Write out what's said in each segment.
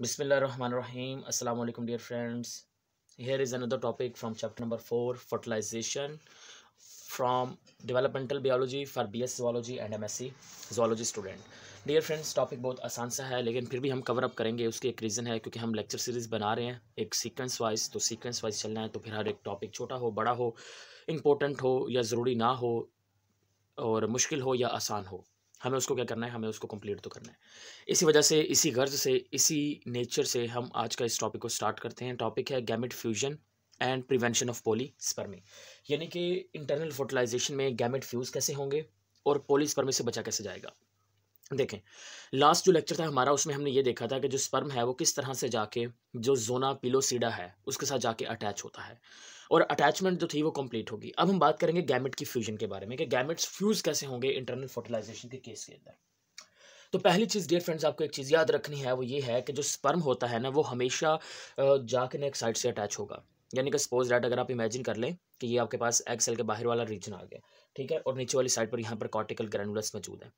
बिसमीम अल्लाम dear friends here is another topic from chapter number four fertilization from developmental biology for B S zoology and M S C zoology student dear friends topic बहुत आसान सा है, लेकिन फिर भी हम कवर अप करेंगे। उसकी एक रीज़न है, क्योंकि हम लेक्चर सीरीज़ बना रहे हैं। एक सीक्वेंस वाइज तो सीक्वेंस वाइज चलना है तो फिर हर एक टॉपिक छोटा हो, बड़ा हो इम्पोर्टेंट हो या ज़रूरी ना हो, और मुश्किल हो या आसान हो। हमें उसको क्या करना है? हमें उसको कंप्लीट तो करना है। इसी वजह से, इसी गर्ज से, इसी नेचर से हम आज का इस टॉपिक को स्टार्ट करते हैं। टॉपिक है gamete fusion and prevention of polyspermy यानी कि इंटरनल फर्टिलाइजेशन में गैमिट फ्यूज़ कैसे होंगे और पोली स्पर्मी से बचा कैसे जाएगा? देखें लास्ट जो लेक्चर था हमारा, उसमें हमने ये देखा था कि जो स्पर्म है वो किस तरह से जाके, जो जोना पिलोसीडा है, उसके साथ जाके अटैच होता है। और अटैचमेंट जो थी वो कंप्लीट होगी। अब हम बात करेंगे गैमेट की फ्यूजन के बारे में कि गैमेट्स फ्यूज कैसे होंगे इंटरनल फर्टिलाइजेशन के केस के अंदर। तो पहली चीज़ डियर फ्रेंड्स आपको एक चीज़ याद रखनी है, वो ये है कि जो स्पर्म होता है ना, वो हमेशा जाके एक साइड से अटैच होगा। यानी कि सपोज़ डैट अगर आप इमेजिन कर लें कि ये आपके पास एग सेल के बाहर वाला रीजन आ गया, ठीक है? और नीचे वाली साइड पर यहाँ पर कॉर्टिकल ग्रैनुलस मौजूद है।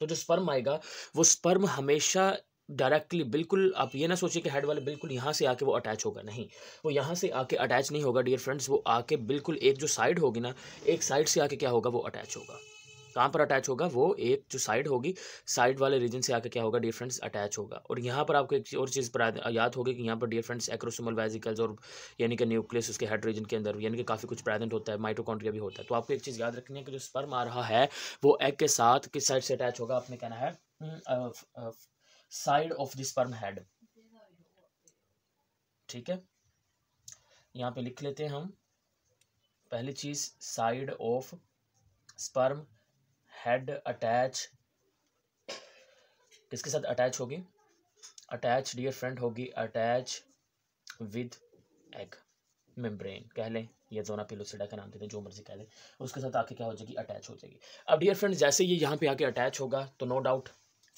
तो जो स्पर्म आएगा, वो स्पर्म हमेशा डायरेक्टली बिल्कुल, आप ये ना सोचिए कि हेड वाले बिल्कुल यहाँ से आके वो अटैच होगा, नहीं। वो यहाँ से आके अटैच नहीं होगा डियर फ्रेंड्स वो आके बिल्कुल एक जो साइड होगी ना, एक साइड से आके क्या होगा, वो अटैच होगा। कहाँ पर अटैच होगा? वो एक जो साइड होगी साइड वाले रीजन से आके क्या होगा डियर फ्रेंड्स अटैच होगा। और यहाँ पर आपको एक और चीज़ पर याद होगी कि यहाँ पर डियर फ्रेंड्स एक्रोसोमल वेजिकल्स और यानी कि न्यूक्लियस उसके हेड रीजन के अंदर यानी कि काफ़ी कुछ प्रेजेंट होता है माइटोकॉन्ड्रिया भी होता है। तो आपको एक चीज़ याद रखनी है कि जो स्पर्म आ रहा है, वो एग के साथ किस साइड से अटैच होगा, आपने कहना है side of the sperm head ठीक है? यहाँ पे लिख लेते हैं हम। पहली चीज़ side of sperm head attach किसके साथ अटैच होगी? अटैच डियर फ्रेंड होगी। अटैच विद एग मेम्ब्रेन कह लें, या जोना पिलोसिडा का नाम देते हैं जो मर्ज़ी कह लें। उसके साथ आके क्या हो जाएगी? अटैच हो जाएगी। अब डियर फ्रेंड जैसे ये यहाँ पे आके अटैच होगा तो नो डाउट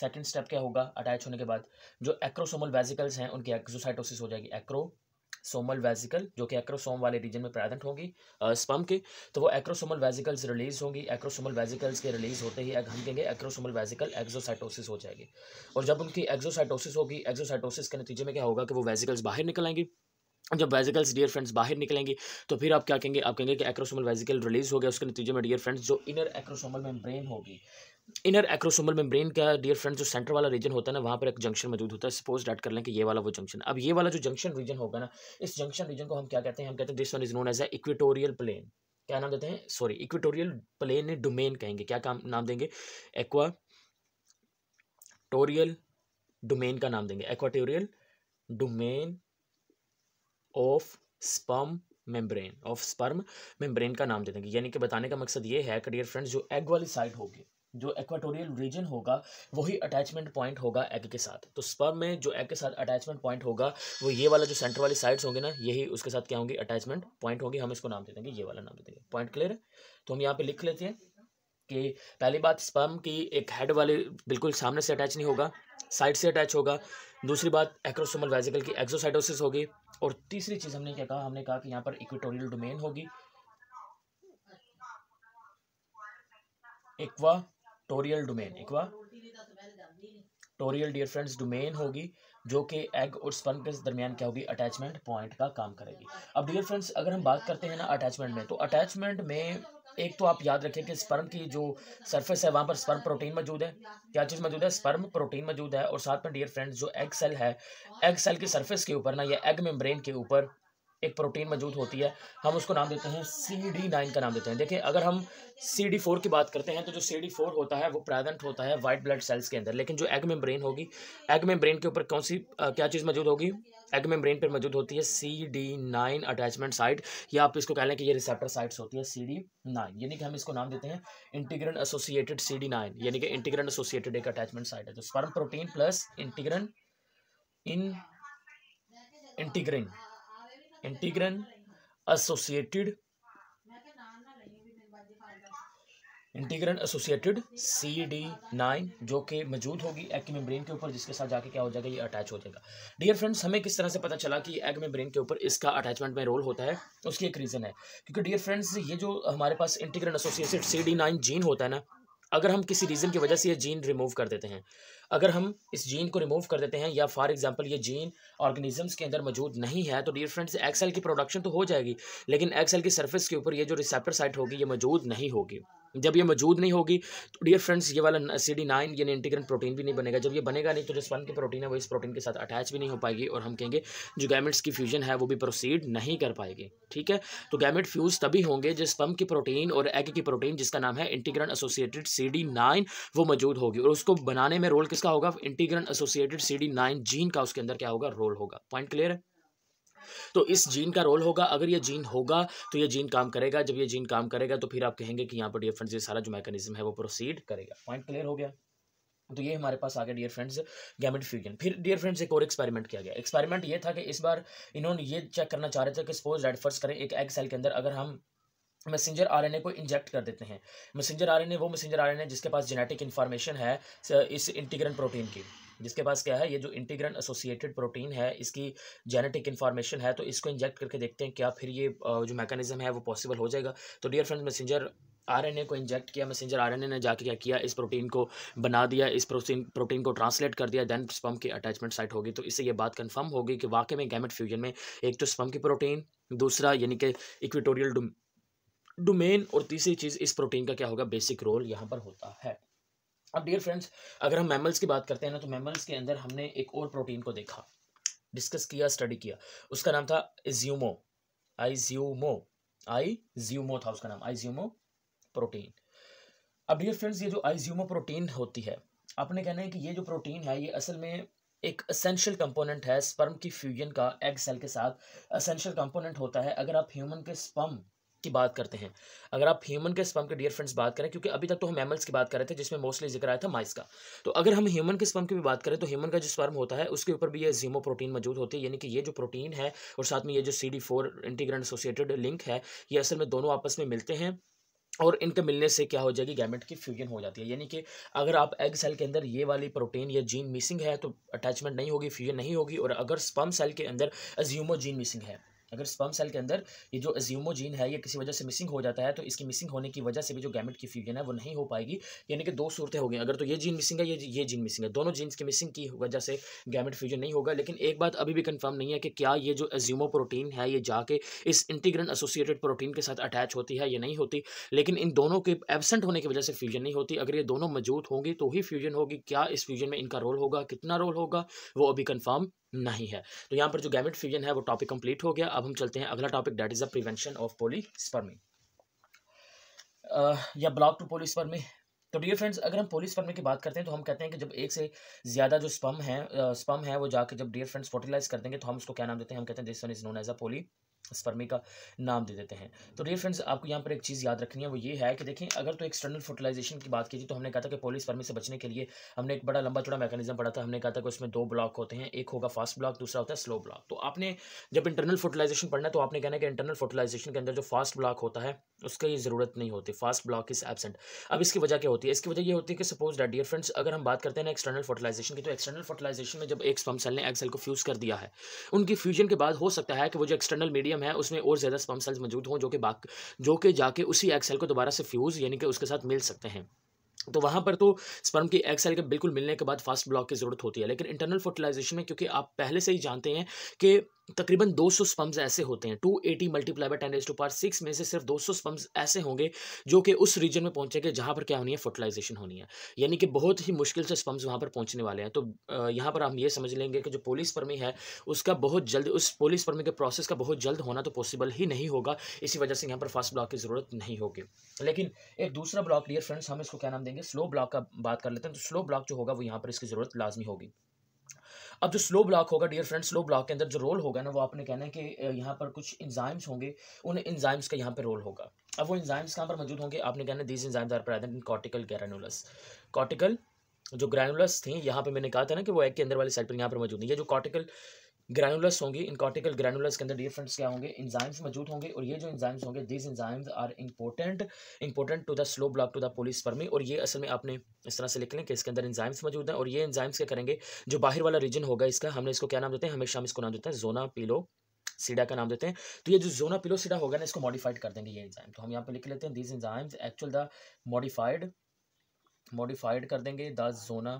सेकंड स्टेप क्या होगा? अटैच होने के बाद जो एक्रोसोमल वेजिकल्स हैं, उनकी एक्सोसाइटोसिस हो जाएगी। एक्रो सोमल वेजिकल जो कि एक्रोसोम वाले रीजन में प्रेजेंट होंगी स्पम के तो वो एक्रोसोमल वेजिकल्स रिलीज़ होंगी। एक्रोसोमल वेजिकल्स के रिलीज़ होते ही हम कहेंगे एक्रोसोमल वेजिकल एक्सोसाइटोसिस हो जाएगी। और जब उनकी एक्सोसाइटोसिस होगी एक्सोसाइटोसिस के नतीजे में क्या होगा कि वो वेजिकल्स बाहर निकल आएँगी जब वेजिकल्स डियर फ्रेंड्स बाहर निकलेंगे तो फिर आप क्या कहेंगे? आप कहेंगे कि एक्रोसोमल वेजिकल रिलीज़ हो गया। उसके नतीजे में डियर फ्रेंड्स जो इनर एक्रोसोमल में ब्रेन होगी इनर एक्रोसोमल में ब्रेन का डियर फ्रेंड जो सेंटर वाला रीजन होता है ना, वहाँ पर एक जंक्शन मौजूद होता है। सपोज़ डाट कर लें कि ये वाला वो जंक्शन अब ये वाला जो जंक्शन रीजन होगा ना, इस जंक्शन रीजन को हम क्या कहते हैं? हम कहते हैं this one is known as a equatorial plane क्या नाम देते हैं? सॉरी इक्वेटोरियल प्लेन डोमेन कहेंगे। क्या काम, नाम देंगे? एक्वाटोरियल डोमेन का नाम देंगे। Equatorial domain of sperm membrane of sperm membrane का नाम दे देंगे। यानी कि बताने का मकसद ये है कि डियर फ्रेंड्स जो एग वाली साइड होगी जो एक्वाटोरियल रीजन होगा, वही अटैचमेंट पॉइंट होगा एग के साथ। तो स्पर्म में जो एग के साथ अटैचमेंट पॉइंट होगा, वो ये वाला जो सेंटर वाली साइड्स होंगे ना, यही उसके साथ क्या होंगे? अटैचमेंट पॉइंट होंगे। हम इसको नाम दे देंगे, ये वाला नाम दे देंगे। पॉइंट क्लियर है तो हम यहाँ पे लिख लेते हैं कि पहली बात स्पर्म की एक हेड वाले बिल्कुल सामने से अटैच नहीं होगा साइड से अटैच होगा। दूसरी बात एक्रोसोमल वेजिकल की एक्सोसाइटोसिस होगी। और तीसरी चीज़ हमने क्या कहा? हमने कहा कि यहाँ पर इक्वेटोरियल डोमेन होगी। Equatorial domain equatorial dear friends domain होगी, जो कि एग और स्पर्म के दरमियान क्या होगी? अटैचमेंट पॉइंट का काम करेगी। अब डियर फ्रेंड्स अगर हम बात करते हैं ना अटैचमेंट में तो अटैचमेंट में एक तो आप याद रखें कि स्पर्म की जो सरफेस है, वहाँ पर स्पर्म प्रोटीन मौजूद है। क्या चीज़ मौजूद है? स्पर्म प्रोटीन मौजूद है। और साथ में डियर फ्रेंड्स जो एग सेल है एग सेल की सरफेस के ऊपर ना, या एग मेम्ब्रेन के ऊपर एक प्रोटीन मौजूद होती है हम उसको नाम देते हैं सी डी नाइन का नाम देते हैं। देखिए अगर हम सी डी फोर की बात करते हैं तो जो सी डी फोर होता है वो प्रेजेंट होता है वाइट ब्लड सेल्स के अंदर। लेकिन जो एग में ब्रेन होगी एग में ब्रेन के ऊपर कौन सी आ, क्या चीज़ मौजूद होगी? एग में ब्रेन पर मौजूद होती है C D nine attachment site या आप इसको कह लें कि ये रिसेप्टर साइट्स होती है सी डी नाइन यानी कि हम इसको नाम देते हैं integrin associated C D nine यानी कि इंटीग्रन एसोसिएटेड एक अटैचमेंट साइट है। तो sperm protein plus integrin in integrin integrin associated integrin associated C D nine जो कि मौजूद होगी एग की मेम्ब्रेन के ऊपर, जिसके साथ जाके क्या हो जाएगा, ये अटैच हो जाएगा। डियर फ्रेंड्स हमें किस तरह से पता चला कि एग मेम्ब्रेन के ऊपर इसका अटैचमेंट में रोल होता है, उसकी एक रीज़न है। क्योंकि डियर फ्रेंड्स ये जो हमारे पास integrin associated C D nine gene होता है ना अगर हम किसी रीज़न की वजह से ये जीन रिमूव कर देते हैं, अगर हम इस जीन को रिमूव कर देते हैं, या फॉर एग्जांपल ये जीन ऑर्गेनिजम्स के अंदर मौजूद नहीं है तो डियर फ्रेंड्स एक्सेल की प्रोडक्शन तो हो जाएगी, लेकिन एक्सेल की सरफेस के ऊपर ये जो रिसेप्टर साइट होगी, ये मौजूद नहीं होगी। जब ये मौजूद नहीं होगी तो डियर फ्रेंड्स ये वाला सी डी नाइन यानी इंटीग्रेंट प्रोटीन भी नहीं बनेगा। जब ये बनेगा नहीं तो जो स्पन की प्रोटीन है, वो इस प्रोटीन के साथ अटैच भी नहीं हो पाएगी और हम कहेंगे जो गैमेट्स की फ्यूजन है, वो भी प्रोसीड नहीं कर पाएगी। ठीक है? तो गैमेट फ्यूज तभी होंगे जिस स्पम की प्रोटीन और एग की प्रोटीन जिसका नाम है integrin associated C D nine वो मौजूद होगी। और उसको बनाने में रोल किसका होगा? Integrin associated C D nine gene का उसके अंदर क्या होगा? रोल होगा। पॉइंट क्लियर है? तो इस जीन का रोल होगा। अगर ये जीन होगा तो ये जीन काम करेगा। जब ये जीन काम करेगा तो फिर आप कहेंगे कि यहाँ पर डियर फ्रेंड्स ये सारा जो मैकेनिज्म है, वो प्रोसीड करेगा। पॉइंट क्लियर हो गया? तो ये हमारे पास आ गया डियर फ्रेंड्स गैमेट फ्यूजन फिर डियर फ्रेंड्स एक और एक्सपेरिमेंट किया गया। एक्सपेरिमेंट ये था कि इस बार इन्होंने ये चेक करना चाह रहे थे कि सपोज़ रेड फ़र्स्ट करें, एक एग सेल के अंदर अगर हम मैसेंजर आरएनए को इंजेक्ट कर देते हैं। मैसेंजर आरएनए वो मैसेंजर आरएनए जिसके पास जेनेटिक इन्फॉर्मेशन है, इस इंटीग्रेंट प्रोटीन की। जिसके पास क्या है, ये जो इंटीग्रेंट एसोसिएटेड प्रोटीन है, इसकी जेनेटिक इन्फॉर्मेशन है तो इसको इंजेक्ट करके देखते हैं क्या फिर ये जो मैकेनिज्म है वो पॉसिबल हो जाएगा। तो डियर फ्रेंड्स मैसेंजर आरएनए को इंजेक्ट किया मैसेंजर आरएनए ने जाके क्या किया, इस प्रोटीन को बना दिया, इस प्रोटीन प्रोटीन को ट्रांसलेट कर दिया देन स्पम की अटैचमेंट साइट होगी। तो इससे ये बात कंफर्म होगी कि वाकई में गैमेट फ्यूजन में एक तो स्पम की प्रोटीन दूसरा यानी कि इक्वेटोरियल डोमेन और तीसरी चीज़ इस प्रोटीन का क्या होगा बेसिक रोल यहाँ पर होता है। अब डियर फ्रेंड्स अगर हम मैमल्स की बात करते हैं ना तो मैमल्स के अंदर हमने एक और प्रोटीन को देखा डिस्कस किया स्टडी किया। उसका नाम था इज्यूमो आईज्यूमो आई ज्यूमो था उसका नाम आईज्यूमो प्रोटीन अब डियर फ्रेंड्स ये जो आईज्यूमो प्रोटीन होती है आपने कहना है कि ये जो प्रोटीन है, ये असल में एक असेंशियल कंपोनेंट है स्पर्म की फ्यूजन का एग सेल के साथ असेंशियल कंपोनेंट होता है। अगर आप ह्यूमन के स्पर्म की बात करते हैं। अगर आप ह्यूमन के स्पम के डियर फ्रेंड्स बात करें, क्योंकि अभी तक तो हम मैमल्स की बात कर रहे थे, जिसमें मोस्टली ज़िक्र आया था माइस का। तो अगर हम ह्यूमन के स्पम की भी बात करें तो ह्यूमन का जो स्पर्म होता है, उसके ऊपर भी ये जीमो प्रोटीन मौजूद होती है। यानी कि ये जो प्रोटीन है, और साथ में ये जो C D four integrin associated link है, ये असल में दोनों आपस में मिलते हैं, और इनके मिलने से क्या हो जाएगी गैमेट की फ्यूजन हो जाती है। यानी कि अगर आप एग सेल के अंदर ये वाली प्रोटीन या जीन मिसिंग है तो अटैचमेंट नहीं होगी फ्यूजन नहीं होगी, और अगर स्पम सेल के अंदर अज्यूमो जीन मिसिंग है अगर स्पर्म सेल के अंदर ये जो एज्यूमोजीन है, ये किसी वजह से मिसिंग हो जाता है तो इसकी मिसिंग होने की वजह से भी जो गैमेट की फ्यूजन है, वो नहीं हो पाएगी। यानी कि दो सूरतें होगी अगर तो ये जीन मिसिंग है, ये ये जीन मिसिंग है। दोनों जीन्स की मिसिंग की वजह से गैमेट फ्यूजन नहीं होगा। लेकिन एक बात अभी भी कन्फर्म नहीं है कि क्या ये जो एज्यूमो प्रोटीन है, ये जाके इस इंटीग्रेंट एसोसिएटेड प्रोटीन के साथ अटैच होती है या नहीं होती। लेकिन इन दोनों के एबसेंट होने की वजह से फ्यूजन नहीं होती। अगर ये दोनों मौजूद होंगी तो ही फ्यूजन होगी। क्या इस फ्यूजन में इनका रोल होगा, कितना रोल होगा, वो अभी कन्फर्म नहीं है। तो यहाँ पर जो गैमेट फ्यूजन है, वो टॉपिक कंप्लीट हो गया। अब हम चलते हैं अगला topic that is the prevention of polyspermy या ब्लॉक टू पोलिस्पर्मी तो डियर फ्रेंड्स अगर हम पोलिस्पर्मी की बात करते हैं तो हम कहते हैं कि जब एक से ज़्यादा जो स्पम है स्पम है, वो जाके जब डियर फ्रेंड्स फर्टिलाइज कर देंगे तो हम उसको क्या नाम देते हैं? हम कहते हैं this one is known as a polyspermy का नाम दे देते हैं। तो डियर फ्रेंड्स आपको यहाँ पर एक चीज़ याद रखनी है, वो ये है कि देखें अगर तो एक्सटर्नल फर्टिलाइजेशन की बात की थी तो हमने कहा था कि पोलिसपर्मी से बचने के लिए हमने एक बड़ा लंबा चौड़ा मैकेनिज्म पढ़ा था। हमने कहा था कि उसमें दो ब्लॉक होते हैं, एक होगा फास्ट ब्लॉक दूसरा होता है स्लो ब्लॉक तो आपने जब इंटरनल फर्टिलाइजेशन पढ़ना है तो आपने कहना है कि इंटरनल फर्टिलाइजेशन के अंदर जो फास्ट ब्लॉक होता है, उसकी ज़रूरत नहीं होती फास्ट ब्लॉक इज़ एबसेंट अब इसकी वजह क्या होती है? इसकी वजह ये होती है कि सपोज़ डेट डियर फ्रेंड्स अगर हम बात करते हैं ना एक्सटर्नल फर्टिलाइजेशन की तो एक्सटर्नल फर्टिलाइजेशन में जब एक स्पम सेल ने एग सेल को फ्यूज़ कर दिया है, उनकी फ्यूजन के बाद हो सकता है कि वो जो एक्सटर्नल मीडियम है, उसमें और ज़्यादा स्पम सेल्स मौजूद हों, जो कि बाक, जो कि जाके उसी एक्सेल सेल को दोबारा से फ्यूज़ यानी कि उसके साथ मिल सकते हैं। तो वहाँ पर तो स्पर्म की एग सेल के बिल्कुल मिलने के बाद फास्ट ब्लॉक की ज़रूरत होती है, लेकिन इंटरनल फर्टिलाइजेशन में, क्योंकि आप पहले से ही जानते हैं कि तकरीबन 200 स्पम्स ऐसे होते हैं। 280 eighty multiply by ten to power six में से सिर्फ़ 200 स्पम्स ऐसे होंगे जो कि उस रीजन में पहुँचेंगे जहाँ पर क्या होनी है फर्टिलाइजेशन होनी है। यानी कि बहुत ही मुश्किल से स्पम्स वहाँ पर पहुँचने वाले हैं। तो यहाँ पर हम ये समझ लेंगे कि जो पोलिस परमी है, उसका बहुत जल्द, उस पोलिस परमी के प्रोसेस का बहुत जल्द होना तो पॉसिबल ही नहीं होगा। इसी वजह से यहाँ पर फास्ट ब्लॉक की ज़रूरत नहीं होगी। लेकिन एक दूसरा ब्लॉक डियर फ्रेंड्स हम इसको क्या नाम देंगे? स्लो ब्लॉक का बात कर लेते हैं। तो स्लो ब्लॉक जो होगा, वो यहाँ पर इसकी ज़रूरत लाजमी होगी। अब जो स्लो ब्लॉक होगा डियर फ्रेंड स्लो ब्लॉक के अंदर जो रोल होगा ना, वो आपने कहना है कि यहाँ पर कुछ इंजाइम्स होंगे, उन इंजाइम्स का यहाँ पर रोल होगा। अब वो इंजाइम्स कहाँ पर मौजूद होंगे, आपने कहना these enzymes are present in cortical granules cortical जो ग्रैनुलस थी, यहाँ पर मैंने कहा था ना कि वो एक के अंदर वाली साइड पर यहाँ पर मौजूद नहीं है, जो कॉर्टिकल ग्रैनुलस होंगे, इन कॉर्टिकल ग्रैनुलस के अंदर डिफरेंट्स क्या होंगे? इंजाइम्स मौजूद होंगे और ये जो इंजाइम्स होंगे this enzymes are important important to the slow block to the polyspermy और ये असल में आपने इस तरह से लिख लें कि इसके अंदर इंजाइम्स मौजूद हैं और ये इंजाइम्स क्या करेंगे? जो बाहर वाला रीजन होगा इसका, हमने इसको क्या नाम देते हैं? हमेशा हम इसको नाम देते हैं जोना पीलो सीडा का नाम देते हैं। तो ये जो जोना पिलो सीडा होगा ना, इसको मॉडिफाइड कर देंगे ये इंजाइम तो हम यहाँ पे लिख लेते हैं this enzymes actual the modified modified कर देंगे द जोना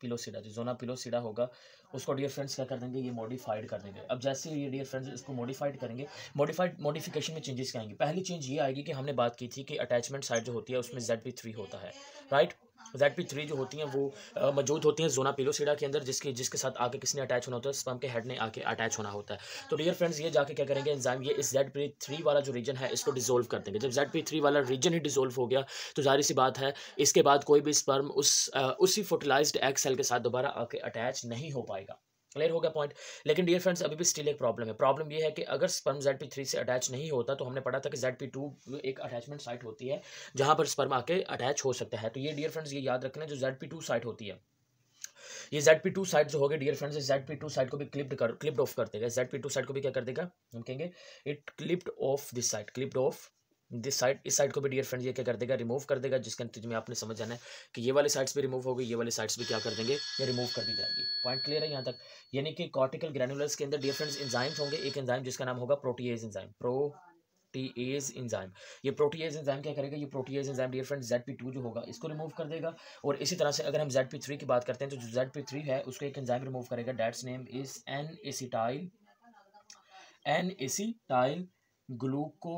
पिलोसिडा, जो जोना पिलोसीडा होगा, उसको डियर फ्रेंड्स क्या कर देंगे? ये मॉडिफाइड कर देंगे। अब जैसे ये डियर फ्रेंड्स इसको मॉडिफाइड करेंगे मॉडिफाइड मॉडिफिकेशन में चेंजेस क्या आएँगे? पहली चेंज ये आएगी कि हमने बात की थी कि अटैचमेंट साइड जो होती है, उसमें जेड थ्री होता है राइट जेड पी थ्री जो होती हैं वो मौजूद होती हैं जोना पिलोसीडा के अंदर, जिसके जिसके साथ आके किसने अटैच होना होता है स्पम के हेड ने आके अटैच होना होता है। तो डियर फ्रेंड्स ये जाके क्या करेंगे एंजाइम ये इस जेड पी थ्री वाला जो रीजन है, इसको डिजोल्व कर देंगे। जब जेड पी थ्री वाला रीजन ही डिजोल्व हो गया तो ज़ाहिर सी बात है, इसके बाद कोई भी स्पर्म उस उसी फर्टिलाइज्ड एग सेल के साथ दोबारा आके अटैच नहीं हो पाएगा। क्लियर हो गया पॉइंट लेकिन डियर फ्रेंड्स अभी भी स्टिल एक प्रॉब्लम है। प्रॉब्लम ये है कि अगर स्पर्म जेड पी थ्री से अटैच नहीं होता तो हमने पढ़ा था कि जेड पी टू एक अटैचमेंट साइट होती है, जहाँ पर स्पर्म आके अटैच हो सकता है। तो ये डियर फ्रेंड्स ये याद रखना, जो जेड पी टू साइट होती है, ये जेड पी टू साइड जो होगी dear friends Z P two side को भी क्लिप्ड कर क्लिप्ड ऑफ़ कर देगा। जेड पी टू साइड को भी क्या कर देगा? हम कहेंगे it clipped off this side clipped off this side इस साइड को भी डियर फ्रेंड ये क्या कर देगा? रिमूव कर देगा, जिसके नतीजे में आपने समझ जाना है कि ये वाले साइड्स भी रिमूव हो गई ये वाले साइड्स भी क्या कर देंगे? ये रिमूव कर दी जाएगी। पॉइंट क्लियर है यहाँ तक? यानी कि कॉर्टिकल ग्रैनुलर्स के अंदर डियर फ्रेंड्स इंजाइम्स होंगे। एक इंजाइम जिसका नाम होगा protease enzyme protease enzyme ये प्रोटीएज इंजाइम क्या करेगा? ये protease enzyme dear friend Z P two जो होगा, इसको रिमूव कर देगा। और इसी तरह से अगर हम जेड पी थ्री की बात करते हैं तो जो जेड पी थ्री है, उसको एक इंजाइम रिमूव करेगा। That's name is N acetyl N acetyl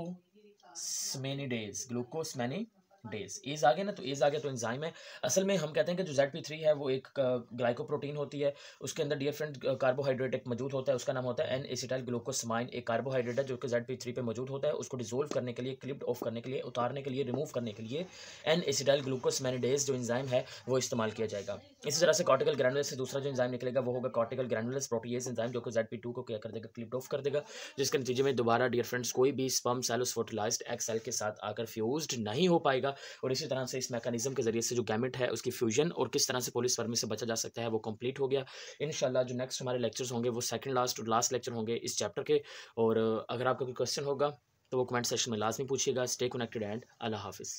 glucosaminidase glucosaminidase आ गया ना तो एज आ गया तो इंजाइम है। असल में हम कहते हैं कि जो जेड पी थ्री है, वो एक ग्लाइकोप्रोटीन होती है। उसके अंदर डिफरेंट कार्बोहाइड्रेट एक मौजूद होता है, उसका नाम होता है एन एसिटाइल ग्लूकोसमाइन एक कार्बोहाइड्रेट है जो कि जेड पी थ्री पे मौजूद होता है। उसको डिजोल्व करने के लिए क्लिप्ड ऑफ़ करने के लिए, उतारने के लिए रिमूव करने के लिए एन एसिटाइल ग्लूकोसमैनिडेज जो इंजाइम है, वो इस्तेमाल किया जाएगा। इसी तरह से कॉर्टिकल ग्रैनुलस से दूसरा जो इंजाइम निकलेगा, वो होगा कॉर्टिकल ग्रैनुलस प्रोटीज इंजाइम जो कि जेड पी टू को क्या कर देगा क्लिप्ड ऑफ़ कर देगा, जिसके नतीजे में दोबारा डियर फ्रेंड्स कोई भी sperm cells fertilised egg cell के साथ आकर फ्यूज नहीं हो पाएगा। और इसी तरह से इस मैकेनिज्म के ज़रिए से जो गैमिट है, उसकी फ्यूजन और किस तरह से पोलिस फर्मी से बचा जा सकता है, वो कंप्लीट हो गया। इन जो नेक्स्ट हमारे लेक्चर्स होंगे, वो सेकंड लास्ट और लास्ट लेक्चर होंगे इस चैप्टर के। और अगर आपका कोई क्वेश्चन होगा तो वो कमेंट सेक्शन में लाजमी पूछिएगा। स्टे कनेक्टेड एंड अल्लाह हाफिज़